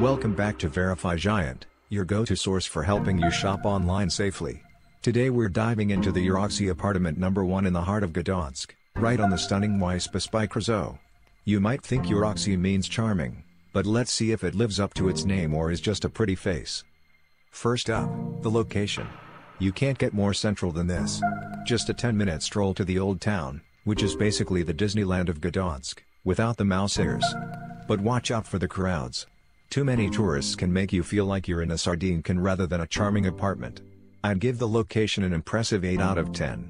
Welcome back to Verify Giant, your go-to source for helping you shop online safely. Today we're diving into the Uroczy apartment number 1 in the heart of Gdansk, right on the stunning Wyspy Spichrzów. You might think Uroczy means charming, but let's see if it lives up to its name or is just a pretty face. First up, the location. You can't get more central than this. Just a 10-minute stroll to the old town, which is basically the Disneyland of Gdansk, without the mouse ears. But watch out for the crowds. Too many tourists can make you feel like you're in a sardine can rather than a charming apartment. I'd give the location an impressive 8 out of 10.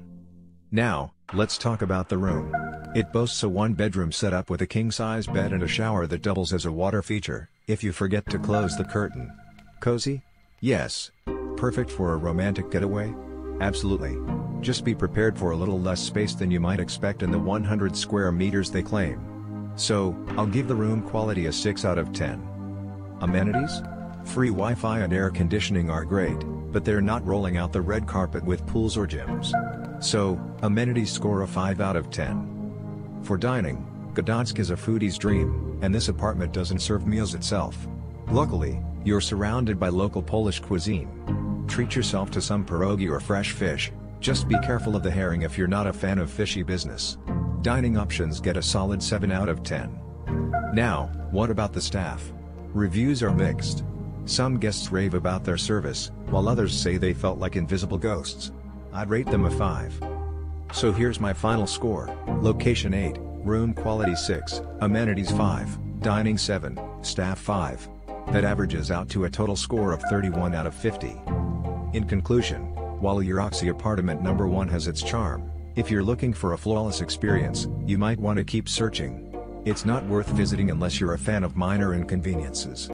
Now, let's talk about the room. It boasts a one-bedroom setup with a king-size bed and a shower that doubles as a water feature, if you forget to close the curtain. Cozy? Yes. Perfect for a romantic getaway? Absolutely. Just be prepared for a little less space than you might expect in the 100 square meters they claim. So, I'll give the room quality a 6 out of 10. Amenities? Free Wi-Fi and air conditioning are great, but they're not rolling out the red carpet with pools or gyms. So, amenities score a 5 out of 10. For dining, Gdansk is a foodie's dream, and this apartment doesn't serve meals itself. Luckily, you're surrounded by local Polish cuisine. Treat yourself to some pierogi or fresh fish, just be careful of the herring if you're not a fan of fishy business. Dining options get a solid 7 out of 10. Now, what about the staff? Reviews are mixed. Some guests rave about their service, while others say they felt like invisible ghosts. I'd rate them a 5. So here's my final score, location 8, room quality 6, amenities 5, dining 7, staff 5. That averages out to a total score of 31 out of 50. In conclusion, while Uroczy apartment number 1 has its charm, if you're looking for a flawless experience, you might want to keep searching. It's not worth visiting unless you're a fan of minor inconveniences.